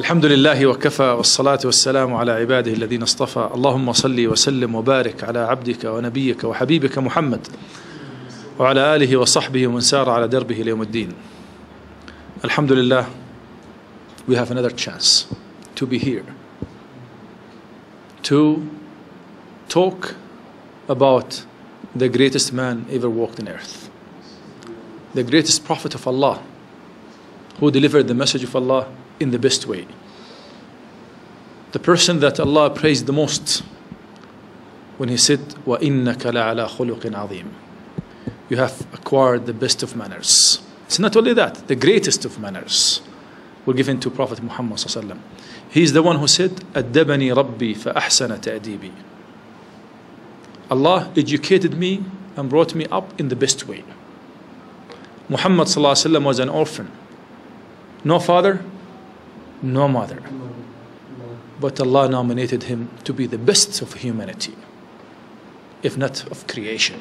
الحمد لله وكفى والصلاة والسلام على عباده الذين اصطفى. اللهم صل وسلم وبارك على عبدك ونبيك وحبيبك محمد وعلى آله وصحبه ومن سار على دربه ليوم الدين. الحمد لله we have another chance to be here to talk about the greatest man ever walked on earth. The greatest prophet of Allah who delivered the message of Allah in the best way. The person that Allah praised the most when He said, وَإِنَّكَ لَعَلَى خُلُقٍ عَظِيمٍ You have acquired the best of manners. It's not only that, the greatest of manners were given to Prophet Muhammad sallallahu He is the one who said, أَدَّبَنِي رَبِّي فَأَحْسَنَ تَأْدِيبِي Allah educated me and brought me up in the best way. Muhammad sallallahu was an orphan. No father, no mother. But Allah nominated him to be the best of humanity, if not of creation.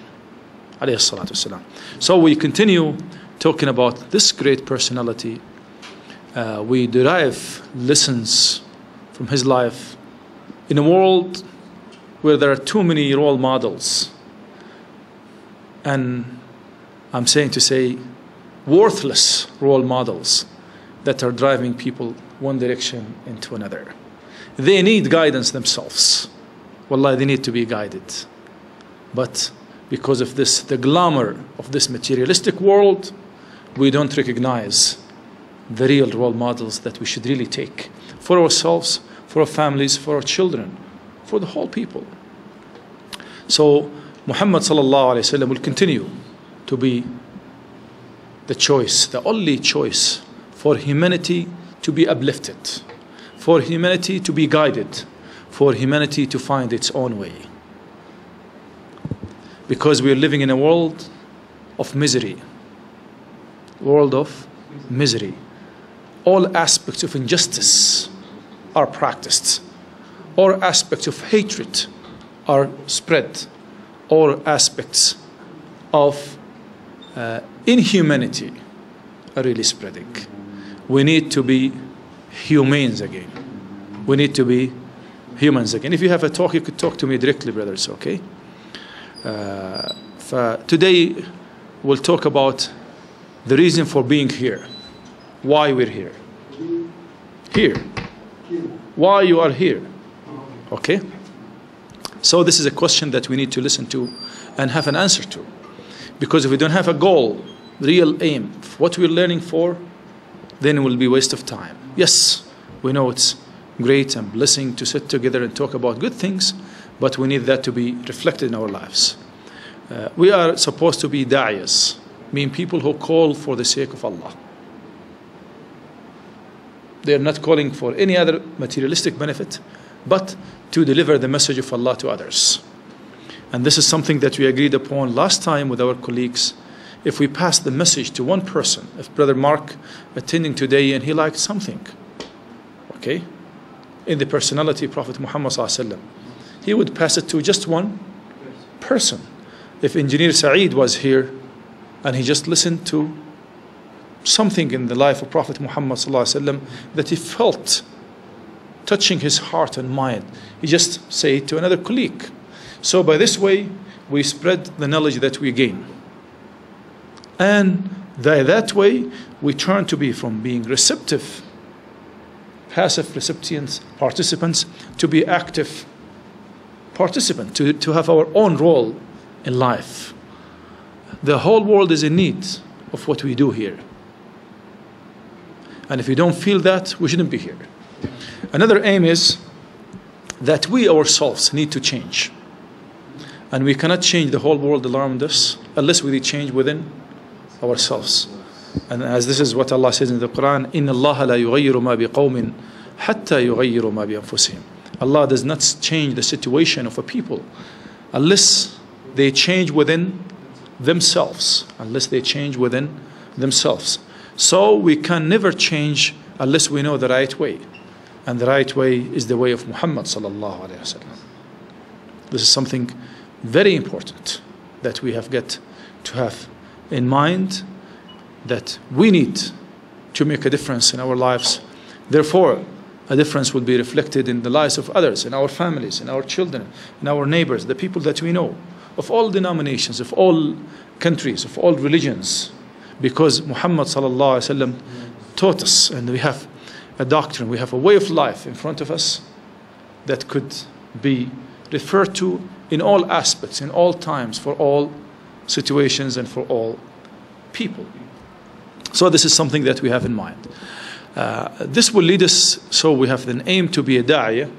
So we continue talking about this great personality. Uh, we derive lessons from his life in a world where there are too many role models. And I'm saying to say, worthless role models that are driving people one direction into another. They need guidance themselves. Wallah, they need to be guided. But because of this, the glamour of this materialistic world, we don't recognize the real role models that we should really take for ourselves, for our families, for our children, for the whole people. So Muhammad wasallam will continue to be the choice, the only choice for humanity to be uplifted, for humanity to be guided, for humanity to find its own way. Because we are living in a world of misery, world of misery. All aspects of injustice are practiced. All aspects of hatred are spread. All aspects of uh, inhumanity are really spreading we need to be humans again. We need to be humans again. If you have a talk, you could talk to me directly, brothers, okay? Uh, today, we'll talk about the reason for being here, why we're here. Here. Why you are here. Okay? So, this is a question that we need to listen to and have an answer to. Because if we don't have a goal, real aim, what we're learning for, then it will be waste of time. Yes, we know it's great and blessing to sit together and talk about good things, but we need that to be reflected in our lives. Uh, we are supposed to be da'iyas, mean people who call for the sake of Allah. They are not calling for any other materialistic benefit, but to deliver the message of Allah to others. And this is something that we agreed upon last time with our colleagues if we pass the message to one person, if Brother Mark attending today and he liked something, okay, in the personality of Prophet Muhammad he would pass it to just one person. If Engineer Saeed was here and he just listened to something in the life of Prophet Muhammad that he felt touching his heart and mind, he just say it to another colleague. So by this way, we spread the knowledge that we gain. And that way, we turn to be from being receptive, passive recipients, participants, to be active participant, to, to have our own role in life. The whole world is in need of what we do here. And if we don't feel that, we shouldn't be here. Another aim is that we ourselves need to change. And we cannot change the whole world around us unless we change within ourselves. And as this is what Allah says in the Quran, إِنَّ اللَّهَ لَا يُغَيِّرُ مَا بِقَوْمٍ حَتَّى يُغَيِّرُ مَا بِأَنفُسِهِمْ Allah does not change the situation of a people unless they change within themselves. Unless they change within themselves. So we can never change unless we know the right way. And the right way is the way of Muhammad sallallahu alaihi wasallam. This is something very important that we have got to have in mind that we need to make a difference in our lives. Therefore, a difference will be reflected in the lives of others, in our families, in our children, in our neighbors, the people that we know, of all denominations, of all countries, of all religions. Because Muhammad sallallahu taught us, and we have a doctrine, we have a way of life in front of us that could be referred to in all aspects, in all times, for all situations, and for all people. So, this is something that we have in mind. Uh, this will lead us, so we have an aim to be a da'iyah,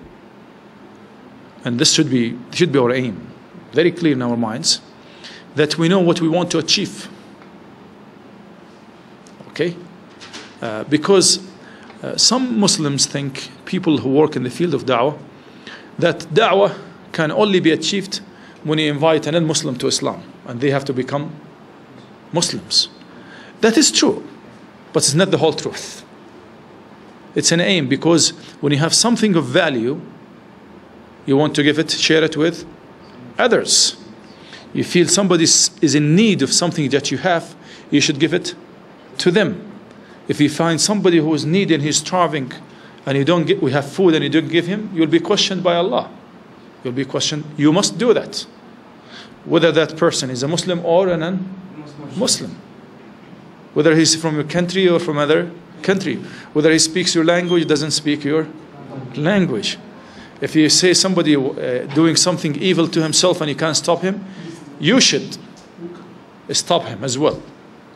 and this should be, should be our aim, very clear in our minds, that we know what we want to achieve. Okay? Uh, because uh, some Muslims think, people who work in the field of da'wah, that da'wah can only be achieved when you invite a non Muslim to Islam and they have to become Muslims. That is true, but it's not the whole truth. It's an aim because when you have something of value, you want to give it, share it with others. You feel somebody is in need of something that you have, you should give it to them. If you find somebody who is needy and he's starving, and you don't get, we have food and you don't give him, you'll be questioned by Allah. You'll be questioned. You must do that, whether that person is a Muslim or a non-Muslim, whether he's from your country or from other country, whether he speaks your language, doesn't speak your language. If you say somebody uh, doing something evil to himself and you can't stop him, you should stop him as well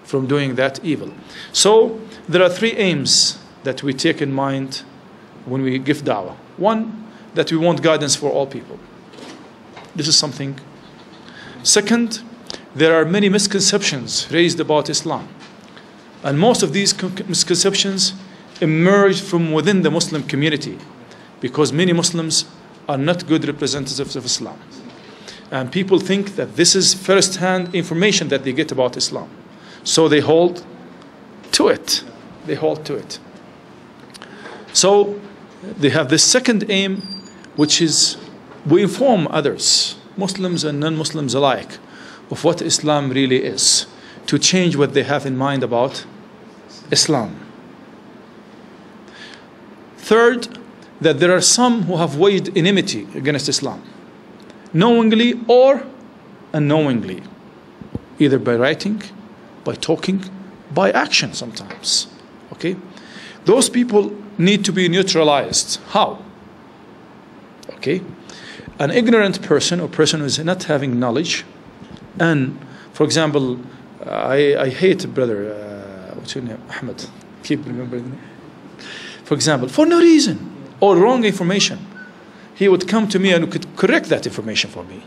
from doing that evil. So there are three aims that we take in mind when we give da'wah. One, that we want guidance for all people. This is something. Second, there are many misconceptions raised about Islam. And most of these misconceptions emerge from within the Muslim community because many Muslims are not good representatives of Islam. And people think that this is first hand information that they get about Islam. So they hold to it. They hold to it. So they have this second aim, which is we inform others, Muslims and non Muslims alike, of what Islam really is, to change what they have in mind about Islam. Third, that there are some who have waged enmity against Islam, knowingly or unknowingly, either by writing, by talking, by action sometimes. Okay? Those people need to be neutralized. How? Okay? An ignorant person or person who is not having knowledge, and for example, I, I hate brother, uh, what's your name? Ahmed. Keep remembering. For example, for no reason or wrong information, he would come to me and could correct that information for me.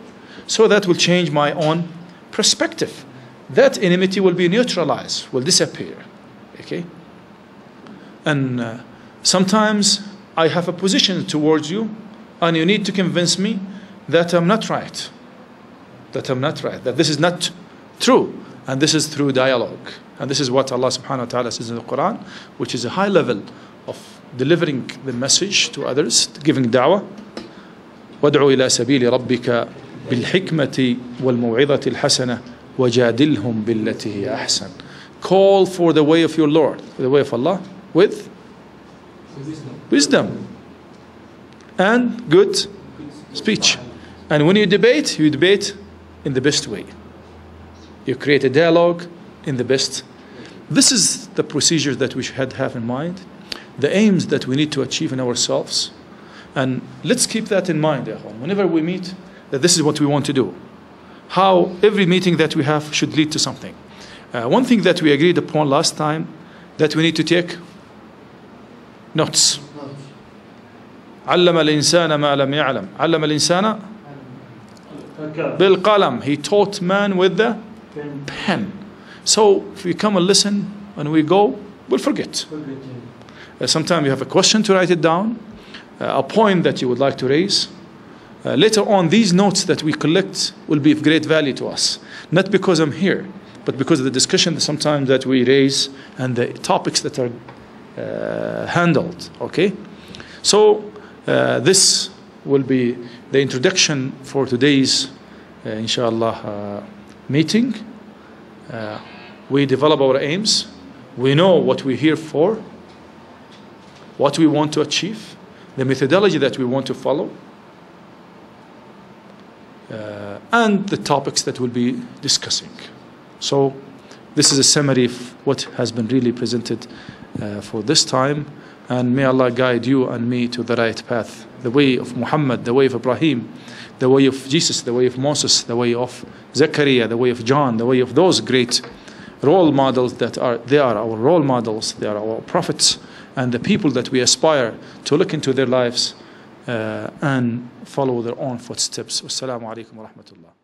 So that will change my own perspective. That enmity will be neutralized, will disappear. Okay? And uh, sometimes I have a position towards you, and you need to convince me that I'm not right. That I'm not right. That this is not true. And this is through dialogue. And this is what Allah subhanahu wa ta'ala says in the Quran, which is a high level of delivering the message to others, giving da'wah. وادعو إلى سبيل ربك بالحكمة والموعظة الحسنة وجادلهم بالتي هي أحسن. Call for the way of your Lord, the way of Allah, with wisdom and good speech. And when you debate, you debate in the best way. You create a dialogue in the best. This is the procedure that we should have in mind, the aims that we need to achieve in ourselves. And let's keep that in mind, whenever we meet, that this is what we want to do. How every meeting that we have should lead to something. Uh, one thing that we agreed upon last time that we need to take notes. علم الإنسان ما لم يعلم علم الإنسان بالقلم he taught man with the pen so if we come and listen and we go we'll forget uh, sometimes you have a question to write it down uh, a point that you would like to raise uh, later on these notes that we collect will be of great value to us not because I'm here but because of the discussion sometimes that we raise and the topics that are uh, handled. Okay, so uh, this will be the introduction for today's, uh, inshallah, meeting. we develop our aims. We know what we're here for. what we want to achieve, the methodology that we want to follow, uh, and the topics that we'll be discussing. So, this is a summary of what has been really presented uh, for this time. And may Allah guide you and me to the right path, the way of Muhammad, the way of Ibrahim, the way of Jesus, the way of Moses, the way of Zechariah, the way of John, the way of those great role models that are they are our role models, they are our prophets, and the people that we aspire to look into their lives uh, and follow their own footsteps. Wassalamu alaikum wa rahmatullah.